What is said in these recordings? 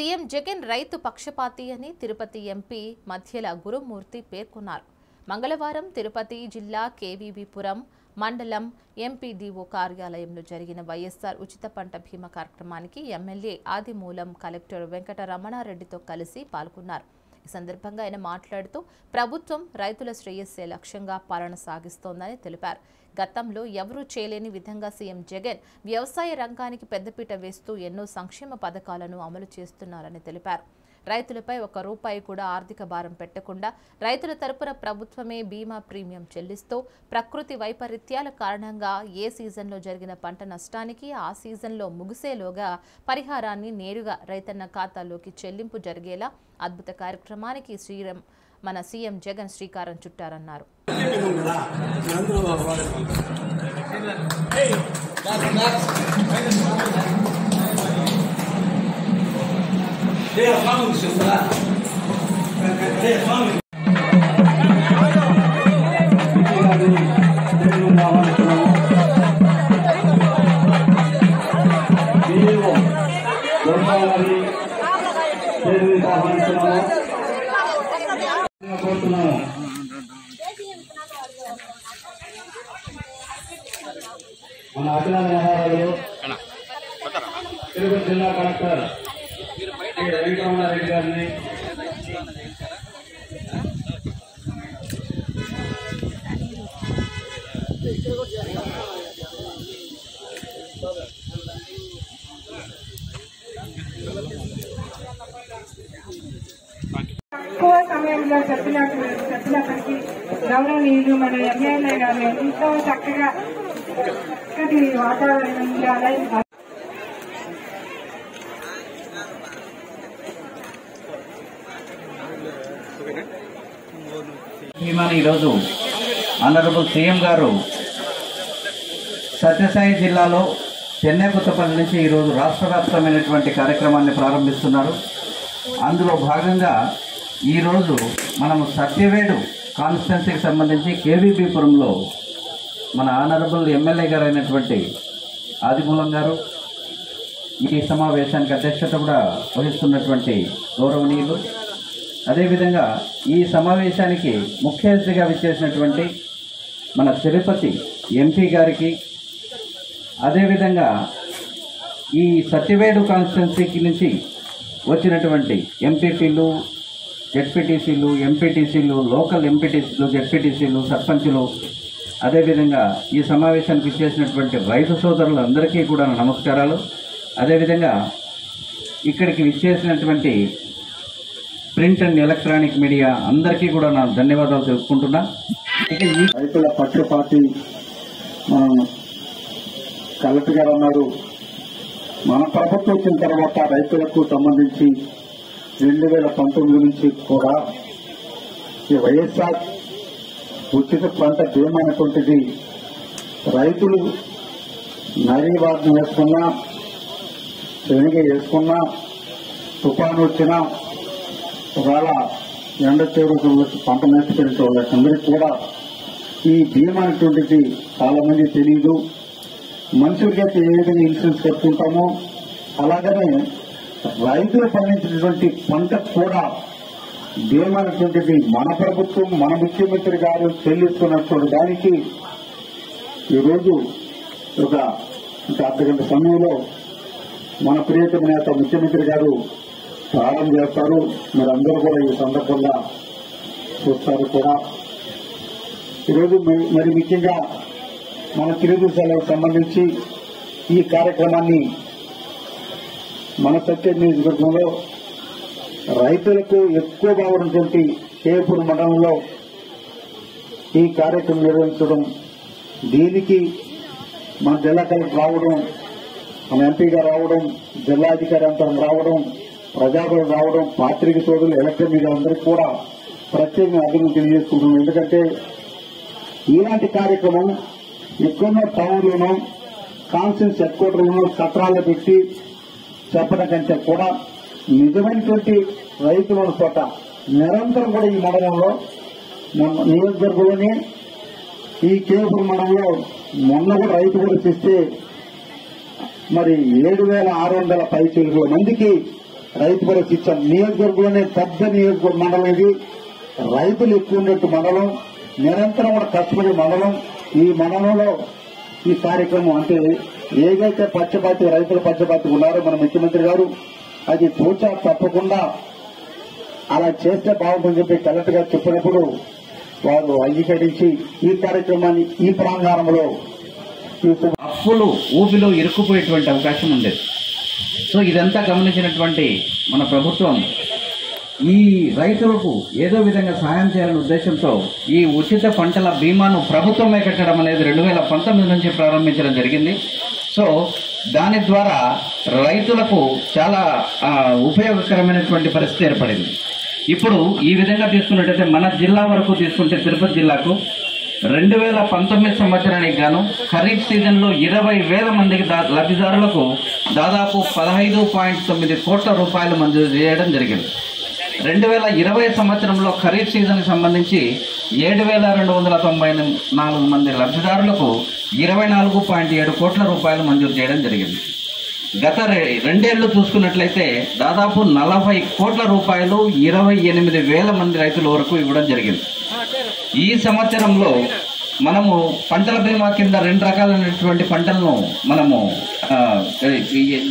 CM Jagan రైతు పక్షపాతి అని తిరుపతి ఎంపీ మధ్యల గురుమూర్తి పేర్కొన్నారు. మంగళవారం తిరుపతి జిల్లా కేవీబీపురం మండలం ఎంపీడీఓ కార్యాలయంలో జరిగిన వైఎస్ఆర్ ఉచిత పంట బీమా కార్యక్రమానికి ఎమ్మెల్యే ఆదిమూలం కలెక్టర్ వెంకట రమణారెడ్డితో కలిసి పాల్గొన్నారు. ఈ సందర్భంగా ఆయన మాట్లాడుతూ ప్రభుత్వం రైతుల శ్రేయస్సే లక్ష్యంగా పాలన సాగిస్తోందని తెలిపారు. గతంలో ఎవరూ చేయలేని విధంగా సీఎం జగన్ వ్యవసాయ రంగానికి పెద్దపీట వేస్తూ ఎన్నో సంక్షేమ పథకాలను అమలు చేస్తున్నారని తెలిపారు. రైతులపై ఒక రూపాయి కూడా ఆర్థిక భారం పెట్టకుండా రైతుల తరపున ప్రభుత్వమే బీమా ప్రీమియం చెల్లిస్తూ ప్రకృతి వైపరీత్యాల కారణంగా ఏ సీజన్లో జరిగిన పంట నష్టానికి ఆ సీజన్లో ముగిసేలోగా పరిహారాన్ని నేరుగా రైతన్న ఖాతాలోకి చెల్లింపు జరిగేలా అద్భుత కార్యక్రమానికి శ్రీరం మన సీఎం జగన్ శ్రీకారం చుట్టారన్నారు. కోరుతున్నాము మన అభినందన వ్యవహారాలు తిరుపతి జిల్లా కలెక్టర్ ఎక్కువ సమయంలో చెప్పినప్పుడు చెప్పినప్పటికీ గౌరవనీయులు మన ఎమ్మెల్యే గారు ఎంతో చక్కగా చక్కటి వాతావరణంలో ఈరోజు ఆనరబుల్ సీఎం గారు సత్యసాయి జిల్లాలో చెన్నైపుత్తపల్లి నుంచి ఈరోజు రాష్ట్ర వ్యాప్తమైనటువంటి కార్యక్రమాన్ని ప్రారంభిస్తున్నారు. అందులో భాగంగా ఈరోజు మనము సత్యవేడు కాన్స్టిట్యున్సీకి సంబంధించి కేవీబీపురంలో మన ఆనరబుల్ ఎమ్మెల్యే గారు అయినటువంటి ఆదిమూలం గారు ఈ సమావేశానికి అధ్యక్షత కూడా వహిస్తున్నటువంటి గౌరవనీయులు. అదేవిధంగా ఈ సమావేశానికి ముఖ్య అతిథిగా విచ్చేసినటువంటి మన తిరుపతి ఎంపీ గారికి అదేవిధంగా ఈ సత్యవేడు కాన్స్టిట్యున్సీకి నుంచి వచ్చినటువంటి ఎంపీపీలు జెడ్పీటీసీలు ఎంపీటీసీలు లోకల్ ఎంపీటీసీలు జెడ్పీటీసీలు సర్పంచులు అదేవిధంగా ఈ సమావేశానికి ఇచ్చేసినటువంటి రైతు సోదరులందరికీ కూడా నమస్కారాలు. అదేవిధంగా ఇక్కడికి విచ్చేసినటువంటి ప్రింట్ అండ్ ఎలక్ట్రానిక్ మీడియా అందరికీ కూడా నా ధన్యవాదాలు తెలుపుకుంటున్నా. ఇక ఈ రైతుల పక్షపాతి మనం కలెక్టర్ గారు అన్నారు. మన ప్రభుత్వం వచ్చిన తర్వాత రైతులకు సంబంధించి రెండు వేల పంతొమ్మిది నుంచి కూడా ఈ వైఎస్ఆర్ ఉచిత పంట బీమా అనేటువంటిది రైతులు నరి వాటిని వేసుకున్నా శనగ వేసుకున్నా తుఫాను వచ్చినా ఒకవేళ ఎండ చేరుకు పంట నష్టపోయిన వాళ్ళందరికీ కూడా ఈ బీమా అనేటువంటిది చాలా మంది తెలియదు మనుషులకైతే ఏ విధంగా ఇన్సూరెన్స్ కట్టుకుంటామో అలాగనే రైతులు పండించినటువంటి పంట కూడా బీమా మన ప్రభుత్వం మన ముఖ్యమంత్రి గారు చెల్లిస్తున్నటువంటి దానికి ఈరోజు ఒక ఒక అర్ధ గంట సమయంలో మన ప్రియతమ నేత ముఖ్యమంత్రి గారు ప్రారంభం చేస్తారు. మరి అందరూ కూడా ఈ సందర్భంగా చూస్తారు కూడా. ఈరోజు మరి ముఖ్యంగా మన తెలుగుదేశాలకు సంబంధించి ఈ కార్యక్రమాన్ని మన సత్య నియోజకవర్గంలో రైతులకు ఎక్కువగా బాగున్నటువంటి కేపూర్ మండలంలో ఈ కార్యక్రమం నిర్వహించడం దీనికి మన జిల్లా కలెక్టర్ రావడం మన ఎంపీగా రావడం జిల్లాధికారి అంతరం రావడం ప్రజాపతి రావడం పాత్రిక సోదరులు ఎలక్ట్రిక్ మీడియా అందరికీ కూడా ప్రత్యేకంగా అభివృద్ధి తెలియజేసుకుంటున్నాం. ఎందుకంటే ఇలాంటి కార్యక్రమం ఎక్కువ టౌన్లోనూ కాన్సెన్స్ హెడ్ క్వార్టర్లోనూ సత్రాల్లో పెట్టి చెప్పడం కంటే కూడా నిజమైనటువంటి రైతులు ఉన్న చోట నిరంతరం కూడా ఈ మండలంలో మొన్న ఈ కేపురం మండలంలో మొన్న కూడా రైతు కూడా చేస్తే మరి ఏడు వేల ఆరు వందల పైచీల మందికి రైతు భరోసా ఇచ్చాం నియోజకవర్గంలోనే పెద్ద నియోజకవర్గ మండలం ఇది. రైతులు ఎక్కువ ఉన్నట్టు మండలం. నిరంతరం కూడా కష్టపడే మండలం. ఈ మండలంలో ఈ కార్యక్రమం అంటే ఏదైతే పచ్చపాతి రైతుల పచ్చపాతి ఉన్నారో మన ముఖ్యమంత్రి గారు అది తూచా తప్పకుండా అలా చేస్తే బాగుంటుందని చెప్పి కలెక్టర్ గారు చెప్పినప్పుడు వారు అంగీకరించి ఈ కార్యక్రమాన్ని ఈ ప్రాంగణంలో అప్పులు ఊపిలో ఇరుక్కుపోయేటువంటి అవకాశం ఉండేది. సో ఇదంతా గమనించినటువంటి మన ప్రభుత్వం ఈ రైతులకు ఏదో విధంగా సహాయం చేయాలనే ఉద్దేశంతో ఈ ఉచిత పంటల బీమాను ప్రభుత్వమే కట్టడం అనేది రెండు వేల పంతొమ్మిది నుంచి ప్రారంభించడం జరిగింది. సో దాని ద్వారా రైతులకు చాలా ఉపయోగకరమైనటువంటి పరిస్థితి ఏర్పడింది. ఇప్పుడు ఈ విధంగా తీసుకున్నట్టయితే మన జిల్లా వరకు తీసుకుంటే తిరుపతి జిల్లాకు రెండు వేల పంతొమ్మిది సంవత్సరానికి గాను ఖరీఫ్ సీజన్లో ఇరవై వేల మందికి దా- లబ్ధిదారులకు దాదాపు పదహైదు పాయింట్ తొమ్మిది కోట్ల రూపాయలు మంజూరు చేయడం జరిగింది. రెండు వేల ఇరవై సంవత్సరంలో ఖరీఫ్ సీజన్కి సంబంధించి ఏడు వేల రెండు వందల తొంభై నాలుగు మంది లబ్ధిదారులకు ఇరవై నాలుగు పాయింట్ ఏడు కోట్ల రూపాయలు మంజూరు చేయడం జరిగింది. గత రె- రెండేళ్ళు చూసుకున్నట్లయితే దాదాపు నలభై కోట్ల రూపాయలు ఇరవై ఎనిమిది వేల మంది రైతుల వరకు ఇవ్వడం జరిగింది. ఈ సంవత్సరంలో మనము పంటల బీమా కింద రెండు రకాలైనటువంటి పంటలను మనము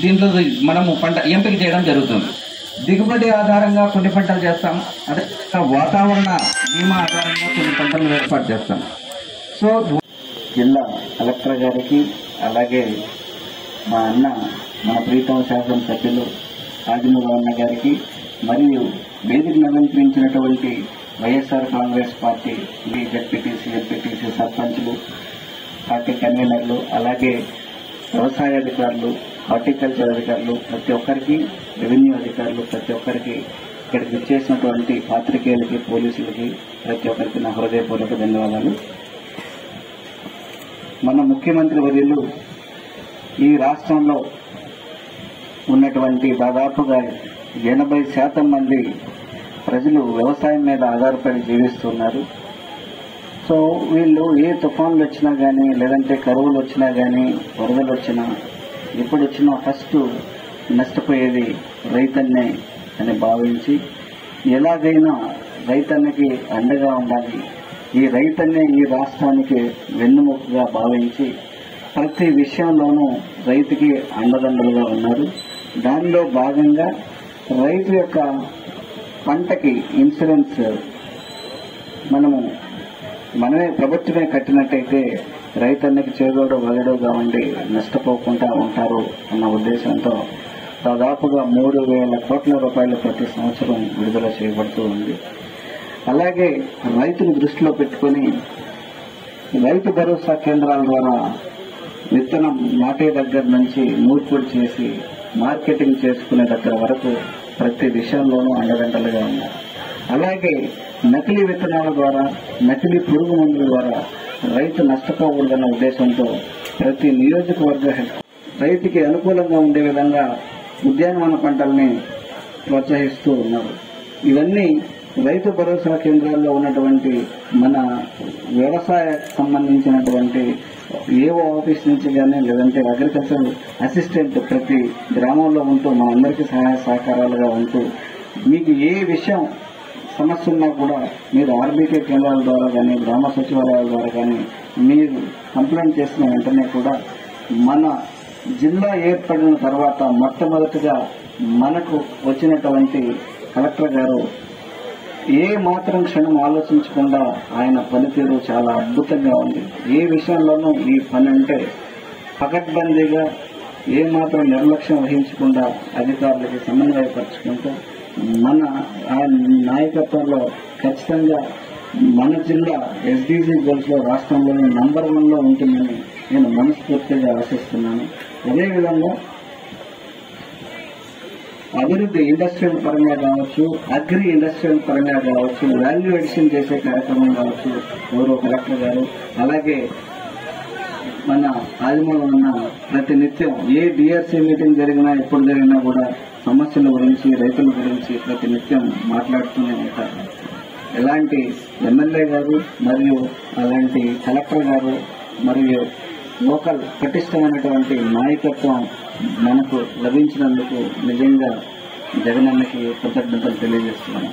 దీంట్లో మనము పంట ఎంపిక చేయడం జరుగుతుంది. దిగుబడి ఆధారంగా కొన్ని పంటలు చేస్తాం. అదే వాతావరణ బీమా ఆధారంగా కొన్ని పంటలను ఏర్పాటు చేస్తాం. సో జిల్లా కలెక్టర్ గారికి అలాగే మా అన్న మన ప్రీతం శాసన సభ్యులు రాజమూరు అన్న గారికి మరియు వేదికను అలంకరించినటువంటి YSR Congress party ZPTC MPTC సర్పంచ్లు పార్టీ కన్వీనర్లు అలాగే వ్యవసాయ అధికారులు హార్టికల్చర్ అధికారులు ప్రతి ఒక్కరికి రెవెన్యూ అధికారులు ప్రతి ఒక్కరికి ఇక్కడికి వచ్చేసినటువంటి పాత్రికేయులకి పోలీసులకి ప్రతి ఒక్కరికి నా హృదయపూర్వక ధన్యవాదాలు. మన ముఖ్యమంత్రి వర్యులు ఈ రాష్ట్రంలో ఉన్నటువంటి దాదాపుగా ఎనభై శాతం మంది ప్రజలు వ్యవసాయం మీద ఆధారపడి జీవిస్తున్నారు. సో వీళ్ళు ఏ తుఫాన్లు వచ్చినా కానీ లేదంటే కరువులు వచ్చినా కానీ వరదలు వచ్చినా ఎప్పుడు వచ్చినా ఫస్ట్ నష్టపోయేది రైతన్నే అని భావించి ఎలాగైనా రైతన్నకి అండగా ఉండాలి. ఈ రైతన్నే ఈ రాష్ట్రానికి వెన్నుముకగా భావించి ప్రతి విషయంలోనూ రైతుకి అండదండలుగా ఉన్నారు. దానిలో భాగంగా రైతు యొక్క పంటకి ఇన్సూరెన్స్ మనము మనమే ప్రభుత్వమే కట్టినట్టయితే రైతన్నకి చేదోడు వగడుగా ఉండి నష్టపోకుండా ఉంటారు అన్న ఉద్దేశంతో దాదాపుగా మూడు వేల కోట్ల రూపాయలు ప్రతి సంవత్సరం విడుదల చేయబడుతూ ఉంది. అలాగే రైతును దృష్టిలో పెట్టుకొని రైతు భరోసా కేంద్రాల ద్వారా విత్తనం నాటే దగ్గర నుంచి నూర్పుడు చేసి మార్కెటింగ్ చేసుకునే దగ్గర వరకు ప్రతి విషయంలోనూ అండదండలుగా ఉన్నారు. అలాగే నకిలీ విత్తనాల ద్వారా నకిలీ పురుగు మందుల ద్వారా రైతు నష్టపోకూడదన్న ఉద్దేశంతో ప్రతి నియోజకవర్గ రైతుకి అనుకూలంగా ఉండే విధంగా ఉద్యానవన పంటల్ని ప్రోత్సహిస్తూ ఉన్నారు. ఇవన్నీ రైతు భరోసా కేంద్రాల్లో ఉన్నటువంటి మన వ్యవసాయ సంబంధించినటువంటి ఏవో ఆఫీస్ నుంచి కానీ లేదంటే అగ్రికల్చర్ అసిస్టెంట్ ప్రతి గ్రామంలో ఉంటూ మా అందరికీ సహాయ సహకారాలుగా ఉంటూ మీకు ఏ విషయం సమస్య కూడా మీరు ఆర్బీకే కేంద్రాల ద్వారా కానీ గ్రామ సచివాలయాల ద్వారా కానీ మీరు కంప్లైంట్ చేసిన వెంటనే కూడా మన జిల్లా ఏర్పడిన తర్వాత మొట్టమొదటిగా మనకు వచ్చినటువంటి కలెక్టర్ గారు ఏ మాత్రం క్షణం ఆలోచించకుండా ఆయన పనితీరు చాలా అద్భుతంగా ఉంది. ఏ విషయంలోనూ ఈ పని అంటే పకడ్బందీగా ఏ మాత్రం నిర్లక్ష్యం వహించకుండా అధికారులకి సమన్వయపరుచుకుంటూ మన ఆ నాయకత్వంలో ఖచ్చితంగా మన జిల్లా ఎస్డీజీ గోల్స్లో రాష్ట్రంలోని నంబర్ వన్లో ఉంటుందని నేను మనస్ఫూర్తిగా ఆశిస్తున్నాను. అదేవిధంగా అభివృద్ధి ఇండస్ట్రియల్ పరంగా కావచ్చు అగ్రి ఇండస్ట్రియల్ పరంగా కావచ్చు వాల్యూ ఎడిషన్ చేసే కార్యక్రమం కావచ్చు గౌరవ కలెక్టర్ గారు అలాగే మన ఆదిమూలం ఉన్న ప్రతి నిత్యం ఏ డిఆర్సీ మీటింగ్ జరిగినా ఎప్పుడు జరిగినా కూడా సమస్యల గురించి రైతుల గురించి ప్రతి నిత్యం మాట్లాడుతూనే ఉంటారు. ఎలాంటి ఎమ్మెల్యే గారు మరియు అలాంటి కలెక్టర్ గారు మరియు లోకల్ పటిష్టమైనటువంటి నాయకత్వం మనకు లభించినందుకు నిజంగా జగనన్నకి కృతజ్ఞతలు తెలియజేస్తున్నాను.